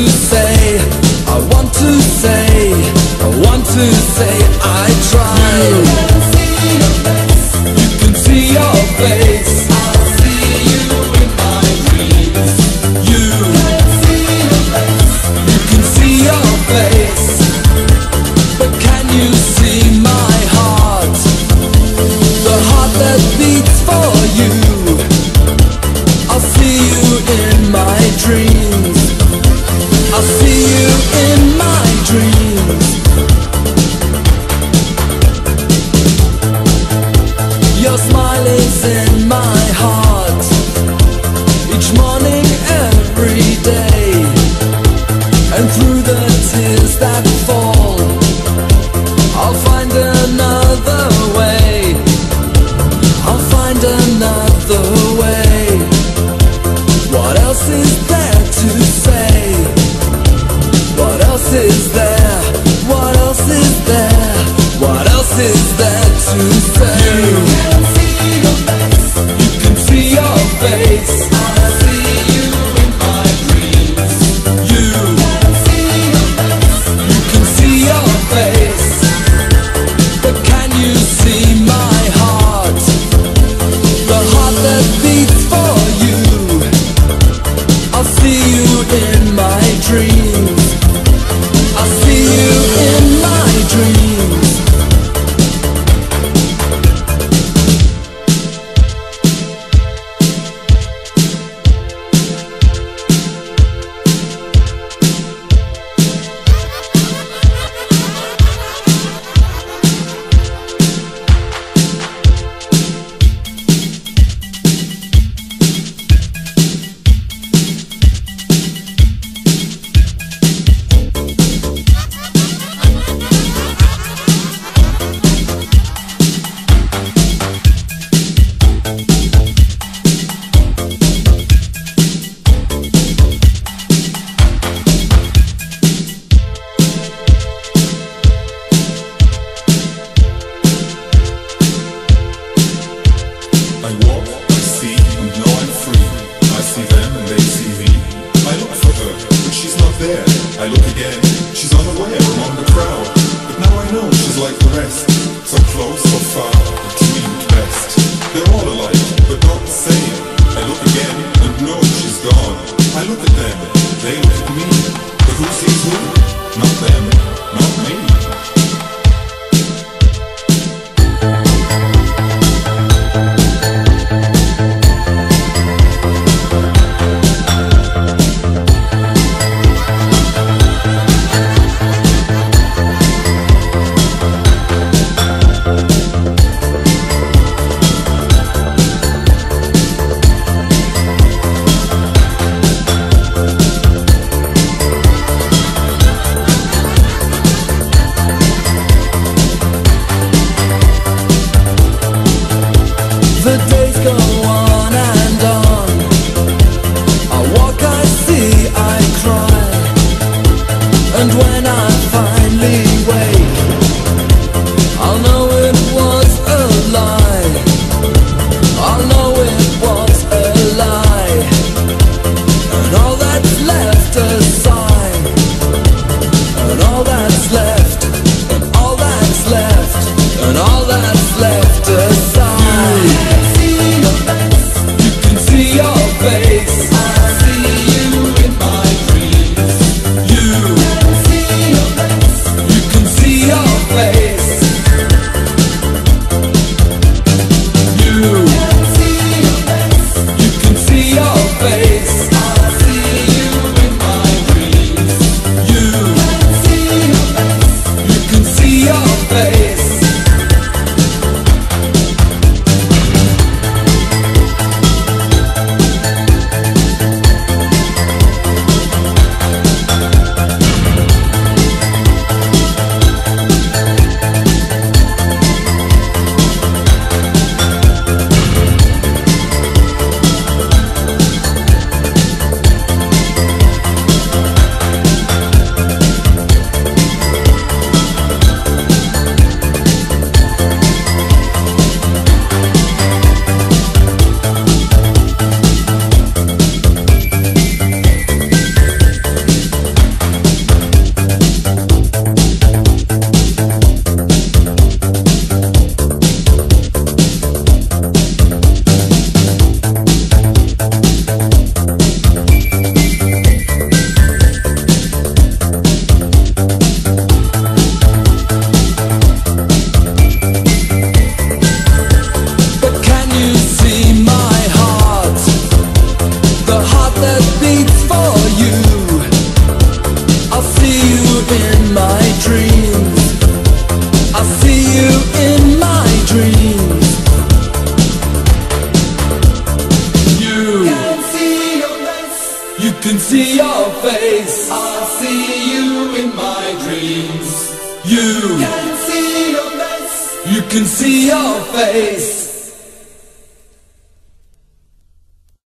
to say, I want to say, I want to say I tried. and through the tears that another in my dreams. there. I look again, she's unaware among the crowd. But now I know she's like the rest. So close, so far, between best. They're all alike, but not the same. I look again and know she's gone. I look at them, they look at me. But who sees who? can see your face. I see you in my dreams. You can see your face. You can see your face.